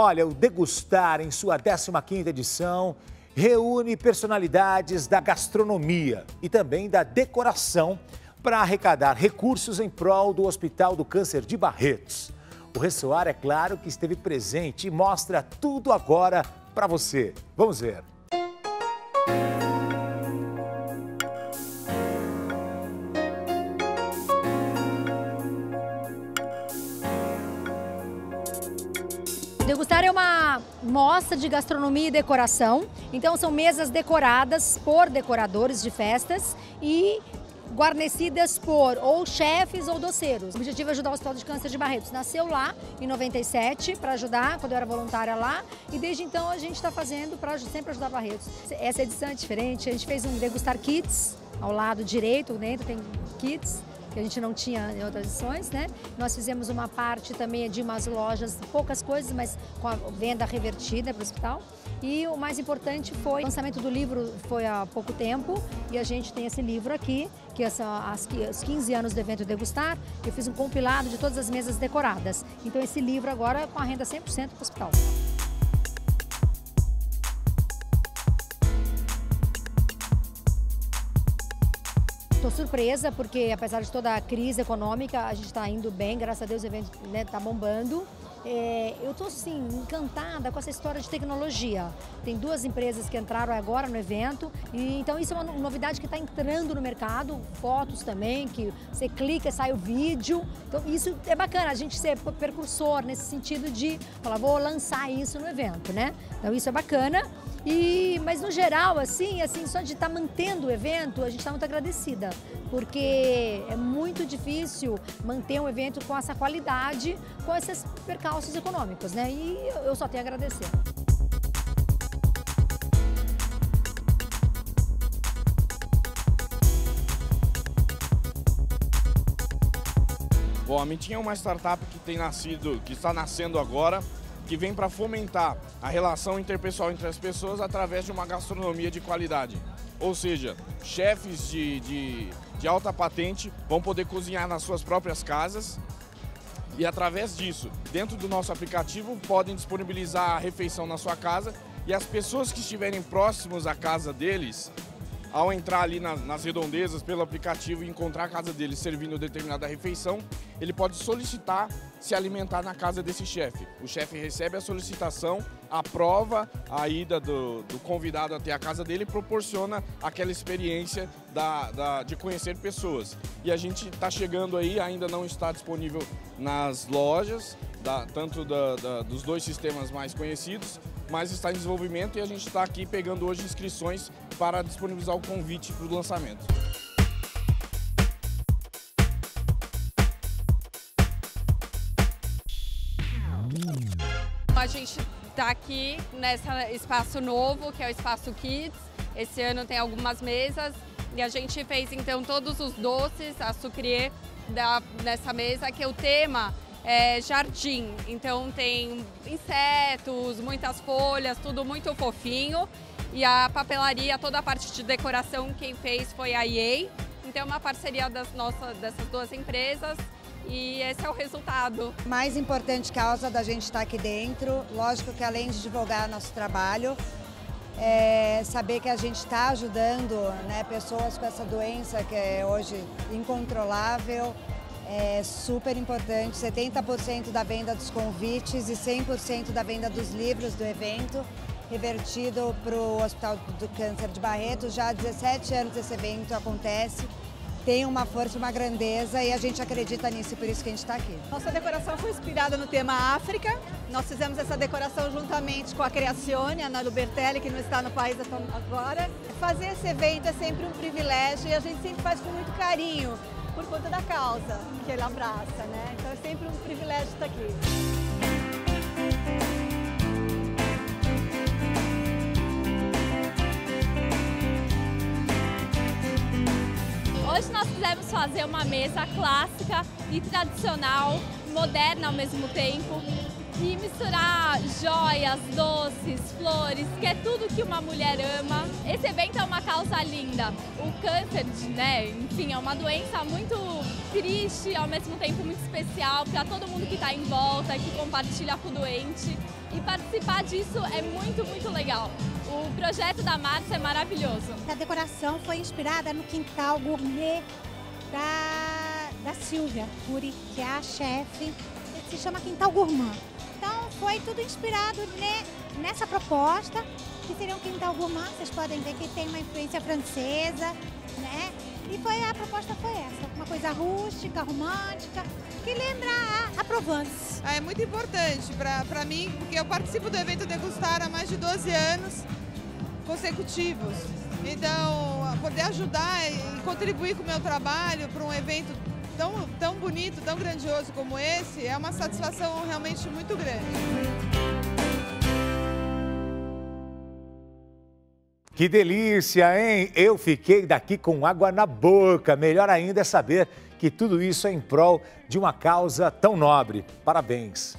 Olha, o Degustar, em sua 15ª edição, reúne personalidades da gastronomia e também da decoração para arrecadar recursos em prol do Hospital do Câncer de Barretos. O Ressoar, é claro, que esteve presente e mostra tudo agora para você. Vamos ver. Degustar é uma mostra de gastronomia e decoração. Então são mesas decoradas por decoradores de festas e guarnecidas por ou chefes ou doceiros. O objetivo é ajudar o Hospital de Câncer de Barretos. Nasceu lá em 97 para ajudar, quando eu era voluntária lá, e desde então a gente está fazendo para sempre ajudar Barretos. Essa edição é diferente, a gente fez um degustar kits ao lado direito, dentro tem kits que a gente não tinha em outras edições, né? Nós fizemos uma parte também de umas lojas, poucas coisas, mas com a venda revertida para o hospital. E o mais importante foi o lançamento do livro foi há pouco tempo e a gente tem esse livro aqui, que é os 15 anos do evento Degustar. Eu fiz um compilado de todas as mesas decoradas. Então esse livro agora com a renda 100% para o hospital. Estou surpresa porque, apesar de toda a crise econômica, a gente está indo bem, graças a Deus o evento está né, bombando. É, eu estou assim, encantada com essa história de tecnologia. Tem duas empresas que entraram agora no evento, e então isso é uma novidade que está entrando no mercado, fotos também, que você clica e sai o vídeo. Então isso é bacana, a gente ser percursor nesse sentido de falar, vou lançar isso no evento, né? Então isso é bacana. E, mas no geral, assim, assim, só de estar tá mantendo o evento, a gente está muito agradecida, porque é muito difícil manter um evento com essa qualidade, com esses percalços econômicos, né? E eu só tenho a agradecer. Bom, a Mitinha é uma startup que tem nascido, que está nascendo agora, que vem para fomentar a relação interpessoal entre as pessoas através de uma gastronomia de qualidade. Ou seja, chefes de, de, de alta patente vão poder cozinhar nas suas próprias casas e através disso, dentro do nosso aplicativo, podem disponibilizar a refeição na sua casa e as pessoas que estiverem próximos à casa deles ao entrar ali na, nas redondezas pelo aplicativo e encontrar a casa dele servindo determinada refeição, ele pode solicitar se alimentar na casa desse chefe. O chefe recebe a solicitação, aprova a ida do, do, convidado até a casa dele e proporciona aquela experiência da, da, de conhecer pessoas. E a gente está chegando aí, ainda não está disponível nas lojas, da, tanto dos dois sistemas mais conhecidos, mas está em desenvolvimento e a gente está aqui pegando hoje inscrições para disponibilizar o convite para o lançamento. A gente está aqui nesse espaço novo, que é o Espaço Kids. Esse ano tem algumas mesas e a gente fez então todos os doces, a sucrier da, nessa mesa, que o tema é, jardim. Então tem insetos, muitas folhas, tudo muito fofinho. E a papelaria, toda a parte de decoração, quem fez foi a EA. Então é uma parceria das nossas, dessas duas empresas e esse é o resultado. Mais importante causa da gente estar aqui dentro, lógico que além de divulgar nosso trabalho, é saber que a gente está ajudando né, pessoas com essa doença que é hoje incontrolável, é super importante. 70% da venda dos convites e 100% da venda dos livros do evento revertido para o Hospital do Câncer de Barreto. Já há 17 anos esse evento acontece tem uma força, uma grandeza e a gente acredita nisso, por isso que a gente está aqui. Nossa decoração foi inspirada no tema África. Nós fizemos essa decoração juntamente com a Creazione, a Ana Lubertelli, que não está no país agora. Fazer esse evento é sempre um privilégio e a gente sempre faz com muito carinho por conta da causa que ele abraça, né? Então é sempre um privilégio estar aqui. Quisemos fazer uma mesa clássica e tradicional, moderna ao mesmo tempo, e misturar joias, doces, flores, que é tudo que uma mulher ama. Esse evento é uma causa linda. O câncer, né, enfim, é uma doença muito triste, ao mesmo tempo muito especial para todo mundo que está em volta, que compartilha com o doente. E participar disso é muito, muito legal. O projeto da Márcia é maravilhoso. A decoração foi inspirada no quintal gourmet da, da Silvia Cury, que é a chefe, se chama Quintal Gourmand. Então foi tudo inspirado ne, nessa proposta, que seria um quintal gourmand, vocês podem ver que tem uma influência francesa, né? E foi, a proposta foi essa, uma coisa rústica, romântica, que lembra a, a Provence. Ah, é muito importante para mim, porque eu participo do evento Degustar há mais de 12 anos consecutivos. Então, poder ajudar e contribuir com o meu trabalho para um evento tão, tão bonito, tão grandioso como esse, é uma satisfação realmente muito grande. Que delícia, hein? Eu fiquei daqui com água na boca. Melhor ainda é saber que tudo isso é em prol de uma causa tão nobre. Parabéns.